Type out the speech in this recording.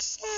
I say.